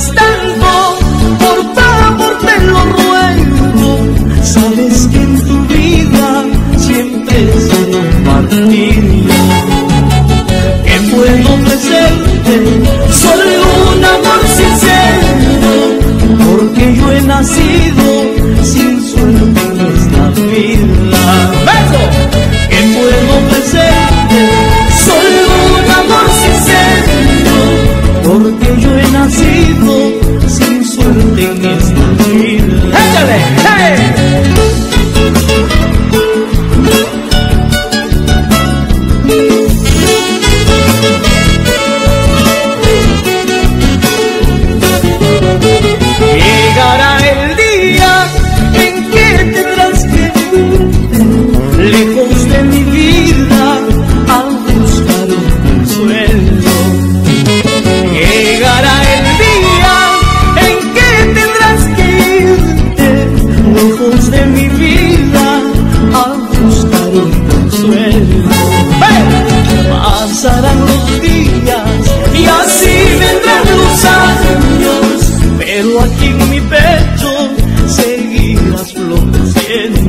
tanto, por favor te lo ruego. Sabes que en tu vida siempre he sido un martirio. Que puedo ofrecerte solo un amor sincero, porque yo he nacido. Pasarán los días y así vendrán los años, pero aquí en mi pecho seguirás floreciendo.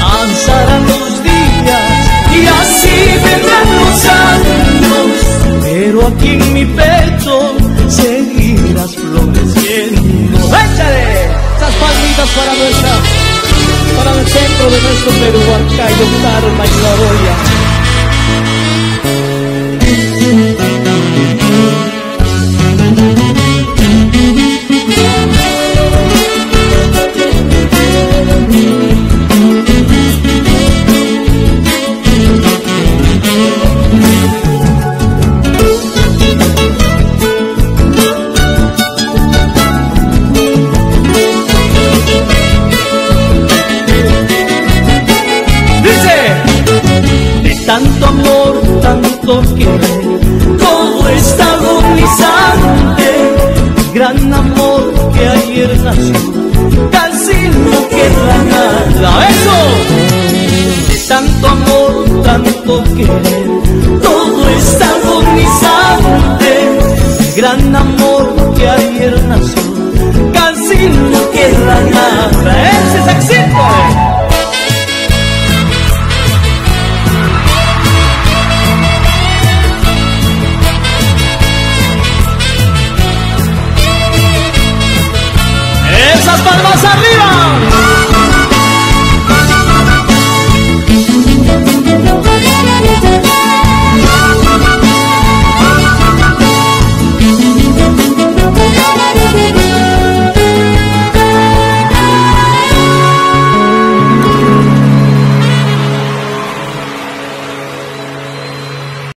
Pasarán los días y así vendrán los años, pero aquí en mi pecho seguirás floreciendo. ¡Échale! Esas palmitas para nuestra, centro de nuestro Perú, Huancayo, Tarma y Saboya. Todo está agonizante. Gran amor que ayer nació, casi no queda nada. Eso, de tanto amor, tanto querer, todo está agonizante. Gran amor